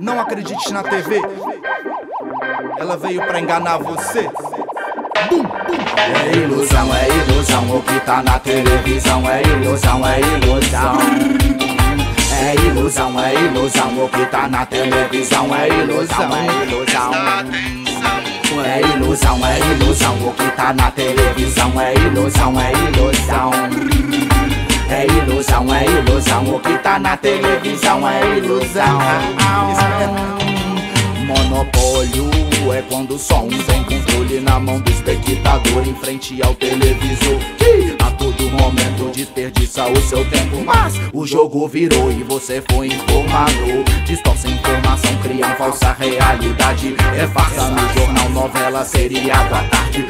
Não acredite na TV. Ela veio pra enganar você. É ilusão, é ilusão. O que tá na televisão é ilusão, é ilusão. É ilusão, é ilusão. O que tá na televisão é ilusão, é ilusão. É ilusão, é ilusão. O que tá na televisão é ilusão, é ilusão. É ilusão, é ilusão. O que tá na televisão é ilusão. Monopólio é quando só um tem controle na mão do espectador em frente ao televisor. Que a todo momento desperdiça o seu tempo, mas o jogo virou e você foi informado. Distorce informação, cria falsa realidade. É farsa no jornal, novela, seriado à tarde.